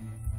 Mm-hmm.